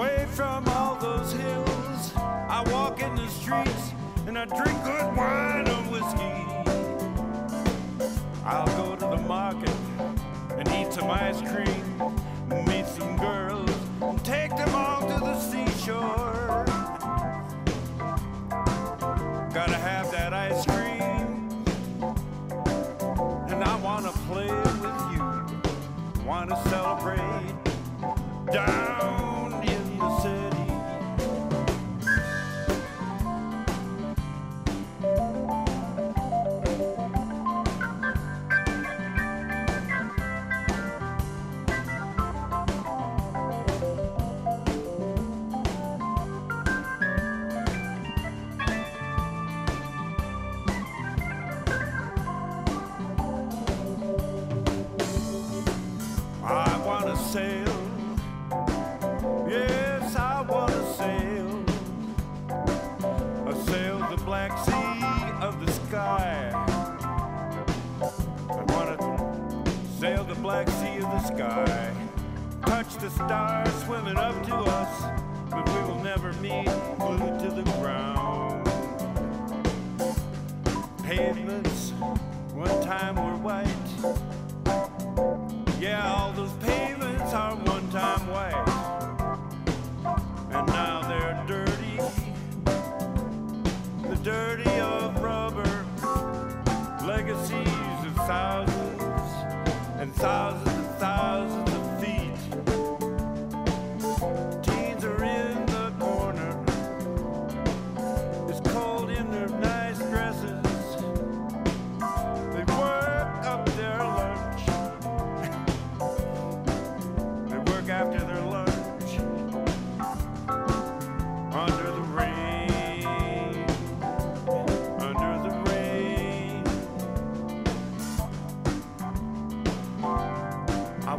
away from all those hills. I walk in the streets and I drink good wine and whiskey. I'll go to the market and eat some ice cream, meet some girls, and take them all to the seashore. Gotta have that ice cream, and I wanna play with you, wanna celebrate down the black sea of the sky. Touch the stars swimming up to us, but we will never meet glued to the ground. Pavements, one time were white. Yeah, all those pavements are one time white.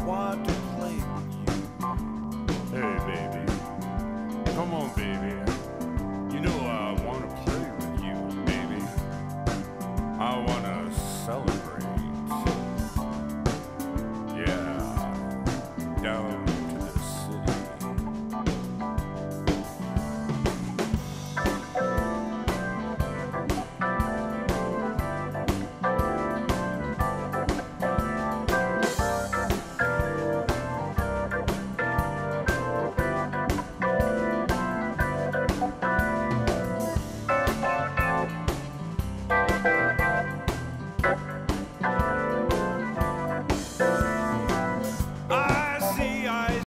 Want to